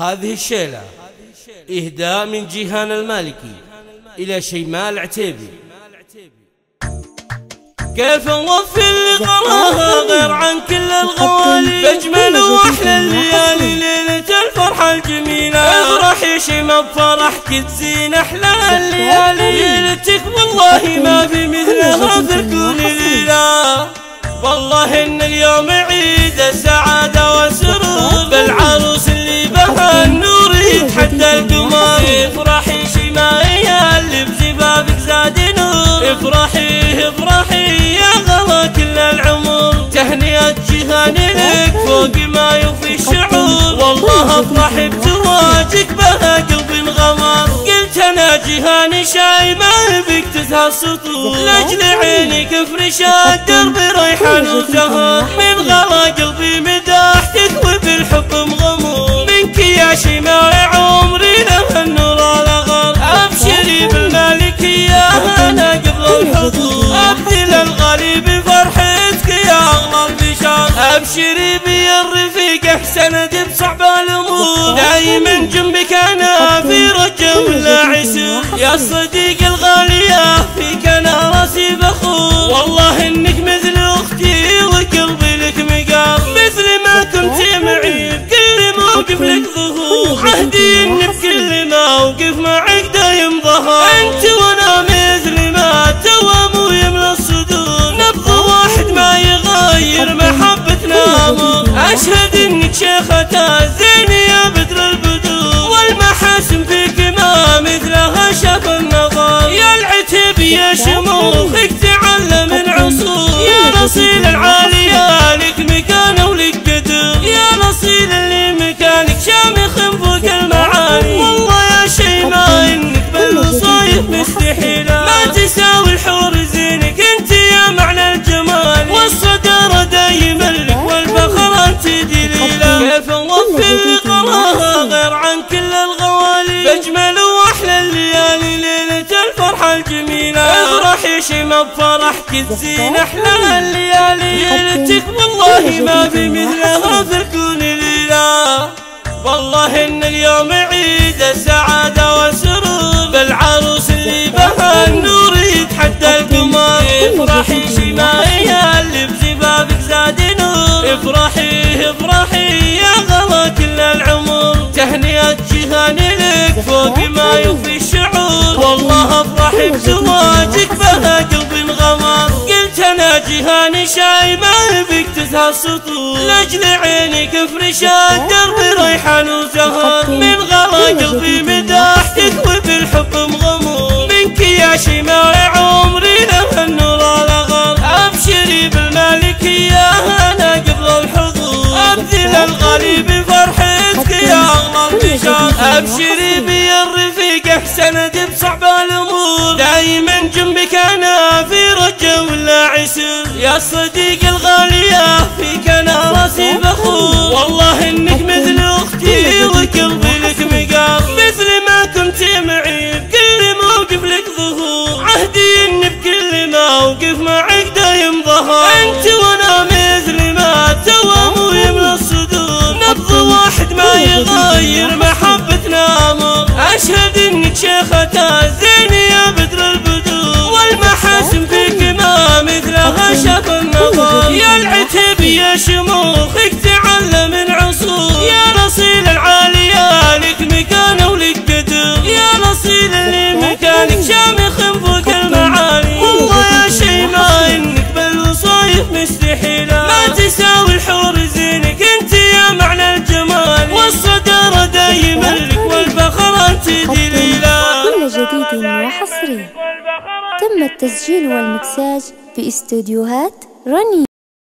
هذه الشيلة. إهداء من جيهان المالكي إلى شيماء العتيبي كيف نوفي اللي قراها غير عن كل الغوالي؟ بأجمل وأحلى الليالي ليلة الفرحة الجميلة. افرحي شيماء بفرحك تزين أحلى الليالي ليلتك والله ما في مثلها في الكون ليلة. والله إن اليوم عيد السعادة والسرور بالعروس النور يتحدى القمر افرحي شماية اللي بزبابك زاد نور. افرحي افرحي يا غلا كل العمر. تهنئة جهاني لك فوق ما يوفي الشعور والله افرح بزواجك بها قلبي انغمر. قلت أنا جهاني شاي ما بك تزهى السطور. لاجل عينك فرشات دربي ريحان وزهر. من غلا قلبي مداح أبشري بي الرفيق احسن بصعب الأمور. دايما جنبك أنا في رجا ولا عسر. يا صديق الغالية فيك أنا راسي بخور. والله إنك مثل أختي وقلبي لك مقام مثل ما كنت معي بكل موقف لك ظهور. عهدي اني بكل موقف معك دايم ظهر. أنت وأنا مثل أمر اشهد انك شيخة الزين يا بدر البدور والمحاسن فيك ما مثلها شاف النظر يا العتب يا شموخك تعلم من عصور يا نصيل العالية لك مكانه ولك قدر. يا نصيل اللي مكانك شامخ فوق المعاني. والله يا شيماء إنك بالوصايف مستحيلة. كيف نوفي قراها غير عن كل الغوالي. بأجمل وأحلى الليالي ليلة الفرحة الجميلة. افرحي شيماء بفرحك تزين أحلى الليالي. ليلتك والله ما في مثلها في الكون ليلة. والله إن اليوم عيد السعادة والسرور بالعروس اللي بها النور يتحدى القمر تهنئة جهاني لك فوق ما يوفي الشعور والله افرح بزواجك بها قلبي انغمر. قلت أنا جهاني شاي ما بك تزهى السطور لأجل عينك فرشات دربي ريحان وزهر من غلا قلبي مداح تكوي بالحب مغمور. منك يا شماع عمري أبشري بي الرفيق أحسن بصعب الأمور. دايما جنبك أنا في رجا ولا عسر. يا صديق الغالية فيك أنا راسي بخور والله إنك مثل أختي وقلبي لك مقام مثل ما كنت معي بكل موقف لك ظهور. عهدي إني بكل موقف معك ما يغير محبتنا أمر أشهد إنك شيخة الزين يا بدر البدور والمحاسن فيك ما مثلها شاف النظر يا العتب يا شموخك تعلم من عصور يا نصيل العالية لك مكانه ولك قدر. يا نصيل اللي مكانك شامخ فوق المعاني والله يا شيماء إنك بالوصايف مستحيلة. ما تساوي دليلة كل جديد وحصري. تم التسجيل والمكساج في استوديوهات رني.